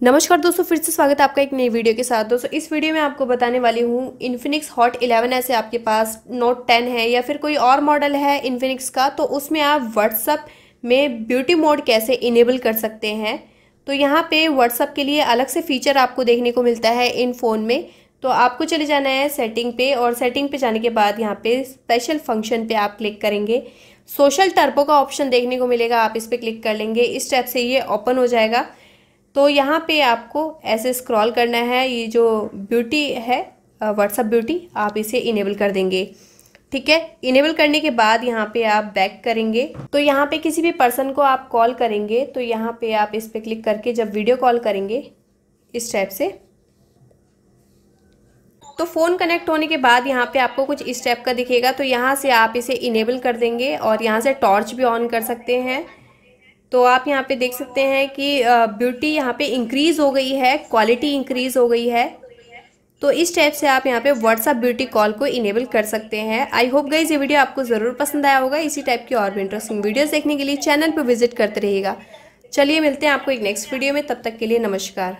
नमस्कार दोस्तों, फिर से स्वागत है आपका एक नई वीडियो के साथ। दोस्तों, इस वीडियो में आपको बताने वाली हूँ इन्फिनिक्स हॉट 11 ऐसे आपके पास नोट 10 है या फिर कोई और मॉडल है इन्फिनिक्स का तो उसमें आप व्हाट्सअप में ब्यूटी मोड कैसे इनेबल कर सकते हैं? तो यहाँ पे व्हाट्सअप के लिए अलग से फीचर आपको देखने को मिलता है इन फ़ोन में। तो आपको चले जाना है सेटिंग पे और सेटिंग पे जाने के बाद यहाँ पे स्पेशल फ़ंक्शन पे आप क्लिक करेंगे। सोशल टर्पो का ऑप्शन देखने को मिलेगा, आप इस पर क्लिक कर लेंगे। इस टाइप से ये ओपन हो जाएगा। तो यहाँ पे आपको ऐसे स्क्रॉल करना है, ये जो ब्यूटी है व्हाट्सअप ब्यूटी आप इसे इनेबल कर देंगे। ठीक है? इनेबल करने के बाद यहाँ पे आप बैक करेंगे। तो यहाँ पे किसी भी पर्सन को आप कॉल करेंगे तो यहाँ पे आप इस पर क्लिक करके जब वीडियो कॉल करेंगे, इस टाइप से तो फ़ोन कनेक्ट होने के बाद यहाँ पे आपको कुछ इस टाइप का दिखेगा। तो यहाँ से आप इसे इनेबल कर देंगे और यहाँ से टॉर्च भी ऑन कर सकते हैं। तो आप यहाँ पे देख सकते हैं कि ब्यूटी यहाँ पे इंक्रीज़ हो गई है क्वालिटी इंक्रीज़ हो गई है। तो इस टाइप से आप यहाँ पे व्हाट्सअप ब्यूटी कॉल को इनेबल कर सकते हैं। आई होप गई ये वीडियो आपको ज़रूर पसंद आया होगा। इसी टाइप की और भी इंटरेस्टिंग वीडियोस देखने के लिए चैनल पर विज़िट करते रहेगा चलिए मिलते हैं आपको एक नेक्स्ट वीडियो में। तब तक के लिए नमस्कार।